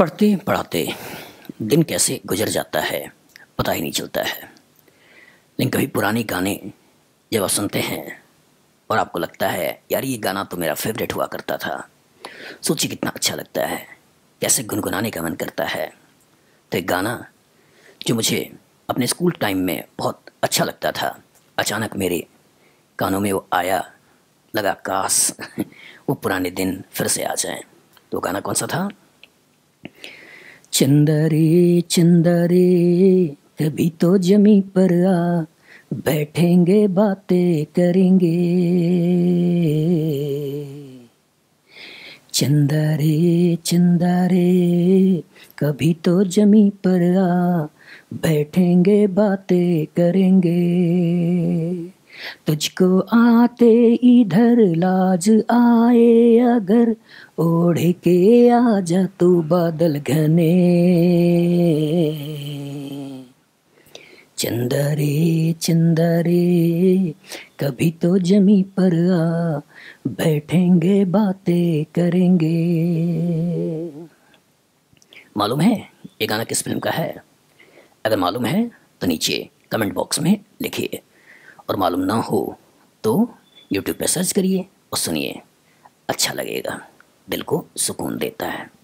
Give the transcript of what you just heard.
पढ़ते पढ़ाते दिन कैसे गुजर जाता है, पता ही नहीं चलता है। लेकिन कभी पुराने गाने जब आप सुनते हैं और आपको लगता है, यार, ये गाना तो मेरा फेवरेट हुआ करता था। सोचिए कितना अच्छा लगता है, कैसे गुनगुनाने का मन करता है। तो एक गाना जो मुझे अपने स्कूल टाइम में बहुत अच्छा लगता था, अचानक मेरे कानों में वो आया, लगा, काश वो पुराने दिन फिर से आ जाएँ। तो गाना कौन सा था? चंदरे चंदरे, कभी तो जमी पर आ, बैठेंगे बातें करेंगे। चंदरे चंदरे, कभी तो जमी पर आ, बैठेंगे बातें करेंगे। तुझको आते इधर लाज आए अगर, ओढ़ के आ जा तू बादल घने। चंदरे चंदरे, कभी तो जमी पर आ, बैठेंगे बातें करेंगे। मालूम है ये गाना किस फ़िल्म का है? अगर मालूम है तो नीचे कमेंट बॉक्स में लिखिए। मालूम ना हो तो यूट्यूब पर सर्च करिए और सुनिए। अच्छा लगेगा। दिल को सुकून देता है।